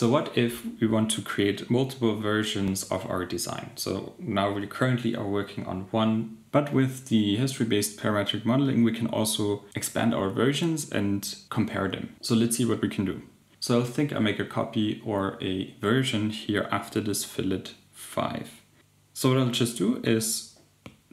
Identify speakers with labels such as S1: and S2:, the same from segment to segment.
S1: So what if we want to create multiple versions of our design? So now we currently are working on one, but with the history-based parametric modeling, we can also expand our versions and compare them. So let's see what we can do. So I think I make a copy or a version here after this fillet 5. So what I'll just do is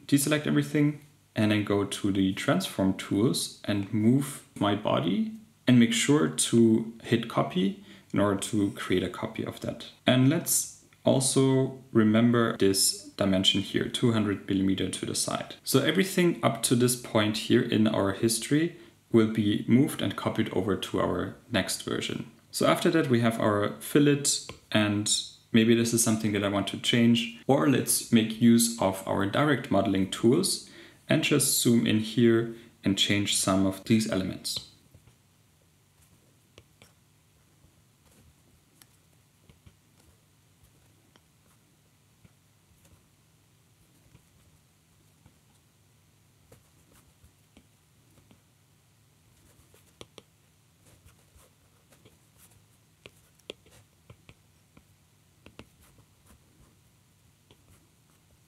S1: deselect everything and then go to the transform tools and move my body and make sure to hit copy in order to create a copy of that. And let's also remember this dimension here, 200 millimeter to the side. So everything up to this point here in our history will be moved and copied over to our next version. So after that we have our fillet and maybe this is something that I want to change or let's make use of our direct modeling tools and just zoom in here and change some of these elements.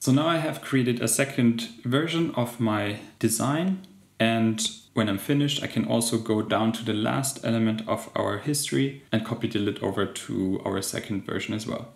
S1: So now I have created a second version of my design and when I'm finished I can also go down to the last element of our history and copy lid over to our second version as well.